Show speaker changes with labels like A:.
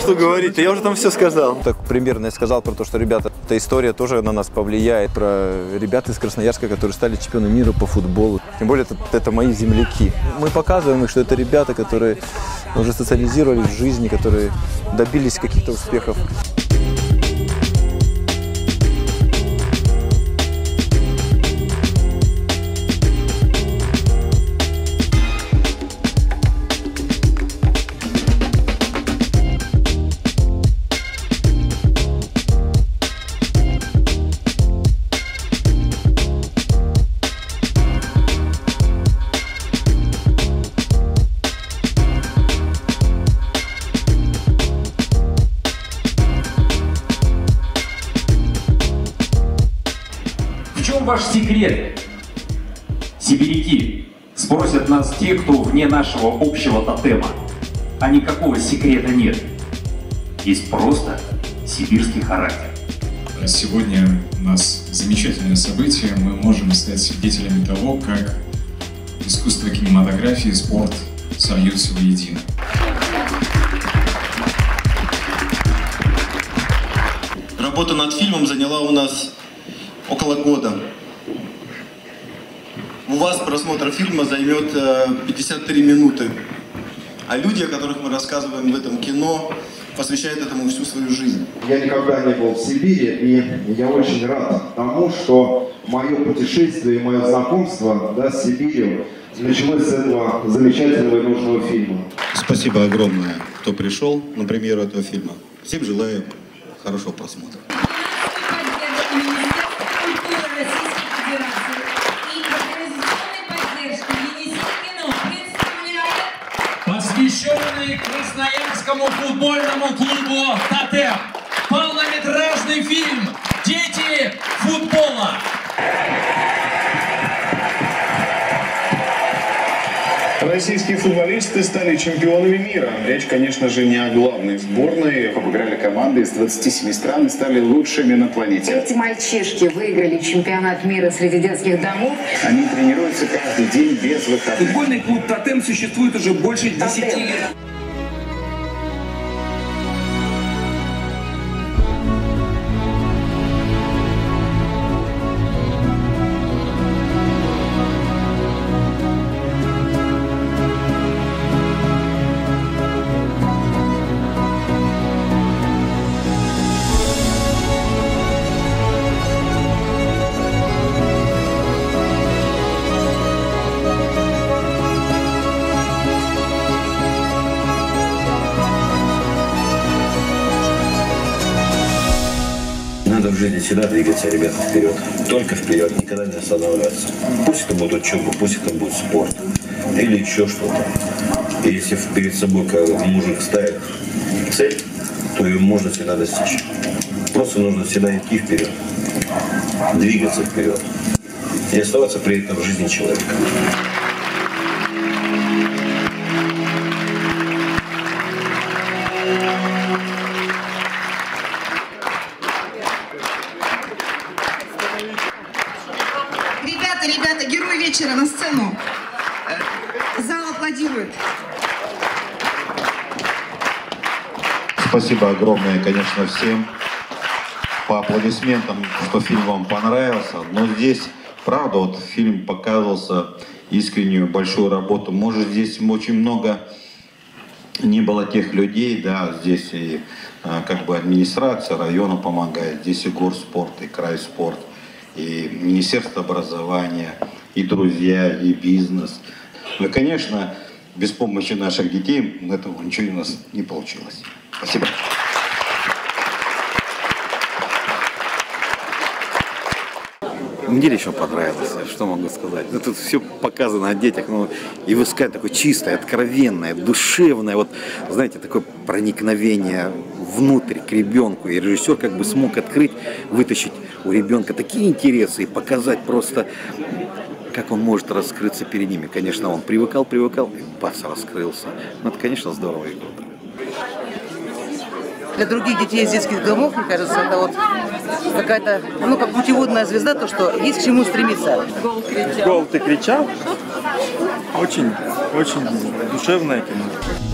A: Что говорить? Я уже там все сказал.
B: Так примерно я сказал про то, что, ребята, эта история тоже на нас повлияет. Про ребят из Красноярска, которые стали чемпионами мира по футболу. Тем более, это, это мои земляки. Мы показываем их, что это ребята, которые уже социализировались в жизни, которые добились каких-то успехов.
C: Ваш секрет? Сибиряки спросят нас те, кто вне нашего общего тотема. А никакого секрета нет. Есть просто сибирский характер.
D: Сегодня у нас замечательное событие. Мы можем стать свидетелями того, как искусство кинематографии и спорт сольются воедино.
A: Работа над фильмом заняла у нас около года. У вас просмотр фильма займет э, 53 минуты. А люди, о которых мы рассказываем в этом кино, посвящают этому всю свою жизнь.
E: Я никогда не был в Сибири, и я очень рад тому, что мое путешествие и мое знакомство да, с Сибирью началось с этого замечательного и нужного фильма.
F: Спасибо огромное, кто пришел на премьеру этого фильма. Всем желаю хорошего просмотра.
C: Посвященный Красноярскому футбольному клубу «Тотем» полнометражный фильм «Дети футбола».
G: Российские футболисты стали чемпионами мира. Речь, конечно же, не о главной сборной.
H: Обыграли команды из 27 стран и стали лучшими на планете.
I: Эти мальчишки выиграли чемпионат мира среди детских домов.
H: Они тренируются каждый день без выходных.
J: Футбольный клуб «Тотем» существует уже больше 10 лет.
K: Жизни всегда двигаться, ребята, вперед. Только вперед, никогда не останавливаться. Пусть это будет учеба, пусть это будет спорт. Или еще что-то. Если перед собой как мужик ставит цель, то ее можно всегда достичь. Просто нужно всегда идти вперед. Двигаться вперед. И оставаться при этом в жизни человека.
L: Сцену. Э, Зал аплодирует.
F: Спасибо огромное, конечно, всем по аплодисментам, что фильм вам понравился. Но здесь, правда, вот фильм показывался искреннюю большую работу. Может, здесь очень много не было тех людей, да, здесь и а, как бы администрация района помогает, здесь и горспорт, и крайспорт, и Министерство образования, и друзья, и бизнес. Ну, и, конечно, без помощи наших детей этого ничего у нас не получилось. Спасибо.
M: Мне еще понравилось, что могу сказать. Ну, тут все показано о детях, ну, и выскать такое чистое, откровенное, душевное, вот, знаете, такое проникновение внутрь к ребенку. И режиссер как бы смог открыть, вытащить у ребенка такие интересы и показать просто, как он может раскрыться перед ними. Конечно, он привыкал, привыкал, и бац, раскрылся. Ну, это, конечно, здорово и круто.
N: Для других детей из детских домов, мне кажется, это вот какая-то, ну, как путеводная звезда, то, что есть к чему стремиться.
O: Гол ты кричал? Очень, очень душевное кино.